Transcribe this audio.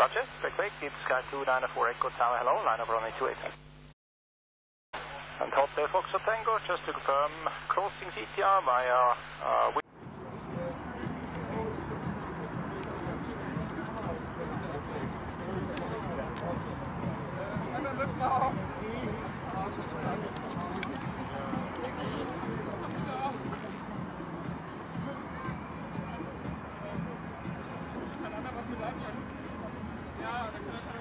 Roger, quick, deep sky 294 Echo Tower, hello, line over runway 28. And Hotel Foxtrot Tango, just to confirm, crossing CTR via uh, Let's auf. Yeah.